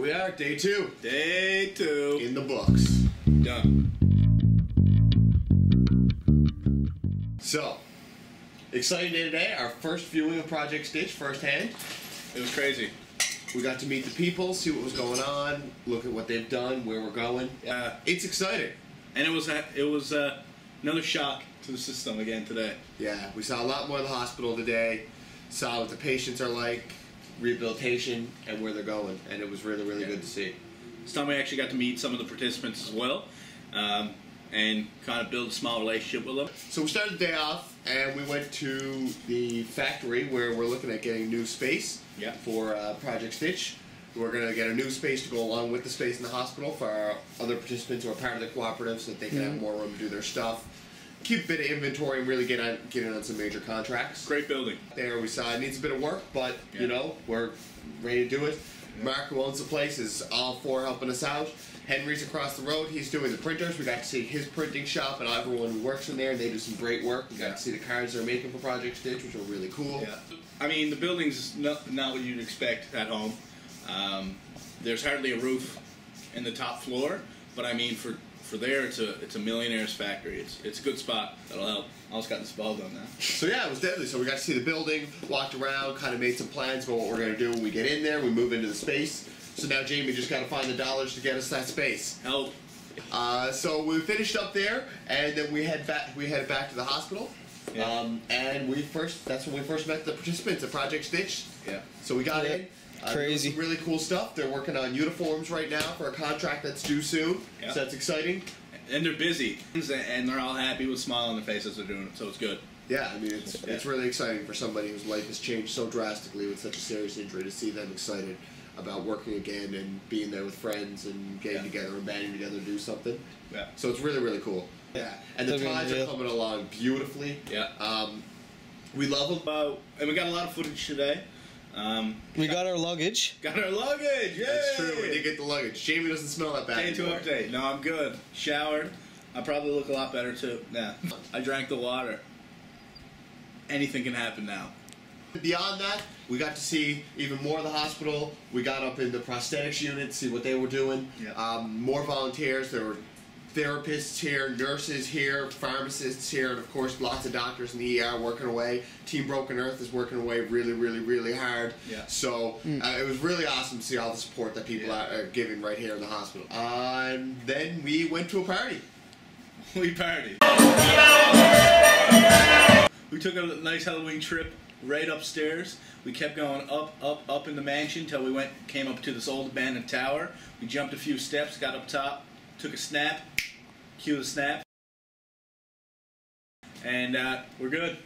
We are day two Day two. in the books. Done. So, exciting day today. Our first viewing of Project Stitch firsthand. It was crazy. We got to meet the people, see what was going on, look at what they've done, where we're going. Uh, It's exciting. and it was a, it was uh, another shock to the system again today. Yeah, we saw a lot more of the hospital today. Saw what the patients are like, rehabilitation, and where they're going, and it was really, really Yeah. good to see. This time we actually got to meet some of the participants as well, um, and kind of build a small relationship with them. So we started the day off, and we went to the factory where we're looking at getting new space Yeah. for uh, Project Stitch. We're going to get a new space to go along with the space in the hospital for our other participants who are part of the cooperative, so that they can have more room to do their stuff. Keep a bit of inventory and really get on get in on some major contracts. Great building. There we saw it needs a bit of work, but Yeah. you know we're ready to do it. Mark, who owns the place, is all for helping us out. Henry's across the road. He's doing the printers. We got to see his printing shop and everyone who works in there. And they do some great work. We got Yeah. to see the cards they're making for Project Stitch, which are really cool. Yeah. I mean, the building's not, not what you'd expect at home. Um, there's hardly a roof in the top floor, but I mean, for for there, it's a it's a millionaire's factory. It's it's a good spot. That'll help. I almost got this ball done now. So yeah, it was deadly. So we got to see the building, walked around, kind of made some plans about what we're gonna do when we get in there. We move into the space. So now Jamie just got to find the dollars to get us that space. Help. Uh, so we finished up there, and then we head back. We headed back to the hospital, Yeah. um, and we first. That's when we first met the participants at Project Stitch. Yeah. So we got Yeah, in. Uh, crazy. there some really cool stuff. They're working on uniforms right now for a contract that's due soon. Yeah. So that's exciting. And they're busy, and they're all happy with a smile on their faces. They're doing it, so it's good. Yeah, I mean it's Yeah. it's really exciting for somebody whose life has changed so drastically with such a serious injury to see them excited about working again and being there with friends and getting Yeah. together and banding together to do something. Yeah. So it's really really cool. Yeah, and the That'd tides are coming along beautifully. Yeah. Um, we love them. Uh, and we got a lot of footage today. Um, We got our luggage. got our luggage. Yay! That's true. We did get the luggage. Jamie doesn't smell that bad. Day two anymore. update. No, I'm good. Showered. I probably look a lot better too. Nah. I drank the water. Anything can happen now. Beyond that, we got to see even more of the hospital. We got up in the prosthetics unit, to see what they were doing. Yeah. Um, more volunteers. There were therapists here, nurses here, pharmacists here, and of course, lots of doctors in the ER working away. Team Broken Earth is working away really, really, really hard. Yeah. So uh, it was really awesome to see all the support that people Yeah. are, are giving right here in the hospital. Uh, and then we went to a party. We partied. We took a nice Halloween trip right upstairs. We kept going up, up, up in the mansion till we went, came up to this old abandoned tower. We jumped a few steps, got up top, took a snap, cue the snap, and uh, we're good.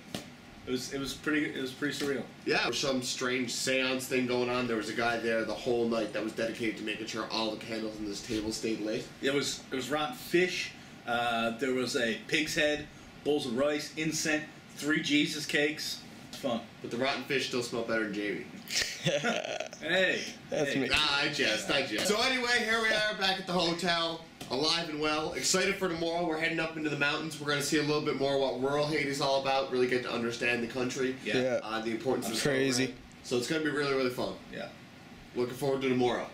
It was, it was pretty, it was pretty surreal. Yeah, there was some strange seance thing going on. There was a guy there the whole night that was dedicated to making sure all the candles in this table stayed lit. It was it was rotten fish. Uh, there was a pig's head, bowls of rice, incense, three Jesus cakes. Fun. But the rotten fish still smell better than Jamie. Hey, That's hey. me. Nah, I jest, I jest. So anyway, here we are back at the hotel, alive and well. Excited for tomorrow. We're heading up into the mountains. We're going to see a little bit more what rural Haiti is all about. Really get to understand the country. Yeah. Yeah. Uh, the importance of Crazy. program. So it's going to be really, really fun. Yeah. Looking forward to tomorrow.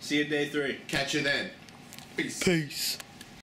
See you day three. Catch you then. Peace. Peace.